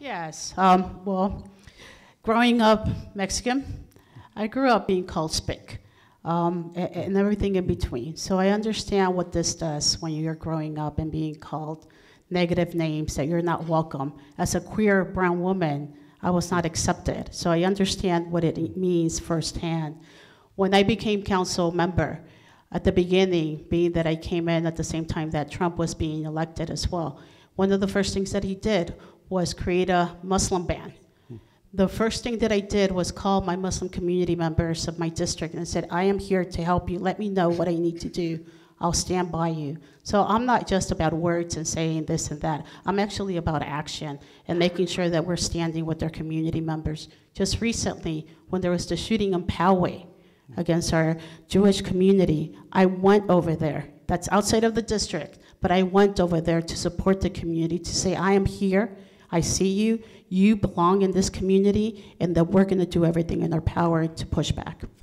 Yes. Um, well, growing up Mexican, I grew up being called spick um, a- and everything in between. So I understand what this does when you're growing up and being called negative names that you're not welcome. As a queer brown woman, I was not accepted. So I understand what it means firsthand. When I became council member, at the beginning, being that I came in at the same time that Trump was being elected as well, one of the first things that he did was create a Muslim ban. The first thing that I did was call my Muslim community members of my district and said, I am here to help you. Let me know what I need to do. I'll stand by you. So I'm not just about words and saying this and that. I'm actually about action and making sure that we're standing with our community members. Just recently, when there was the shooting in Poway against our Jewish community, I went over there. That's outside of the district, but I went over there to support the community, to say, I am here. I see you. You belong in this community, and that we're going to do everything in our power to push back. Thank